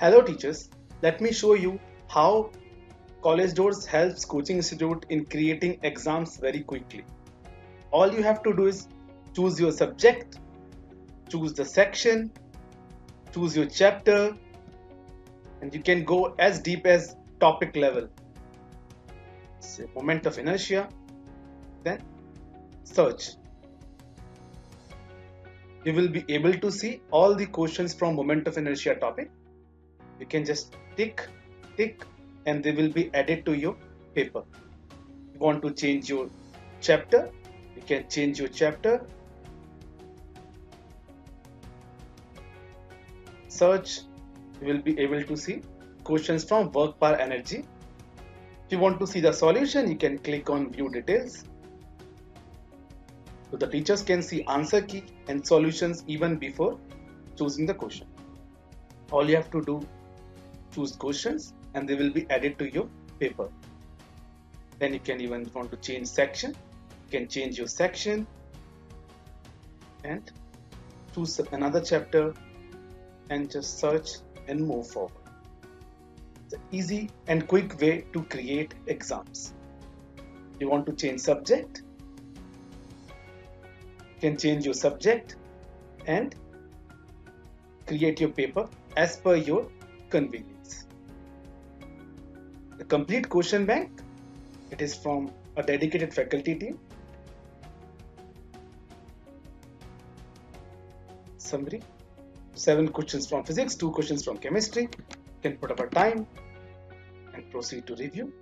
Hello teachers, let me show you how CollegeDoors helps Coaching Institute in creating exams very quickly. All you have to do is choose your subject, choose the section, choose your chapter, and you can go as deep as topic level. Moment of inertia, then search. You will be able to see all the questions from moment of inertia topic. You can just tick tick and they will be added to your paper. You want to change your chapter? You can change your chapter. Search. You will be able to see questions from work power energy if you want to see the solution you can click on view details. So the teachers can see answer key and solutions even before choosing the question. All you have to do choose questions and they will be added to your paper. Then you can even want to change section. You can change your section and choose another chapter and just search and move forward an easy and quick way to create exams you want to change subject you can change your subject and create your paper as per your convenience the complete question bank, it is from a dedicated faculty team. Summary, seven questions from physics, two questions from chemistry. Can put up a time and proceed to review.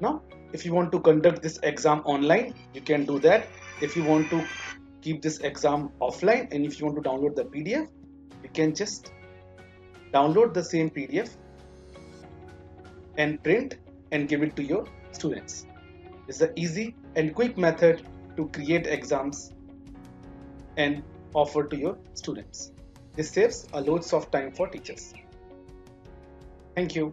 Now, if you want to conduct this exam online, you can do that. If you want to keep this exam offline and if you want to download the PDF, you can just download the same PDF and print and give it to your students. It's an easy and quick method to create exams and offer to your students. This saves a loads of time for teachers. Thank you.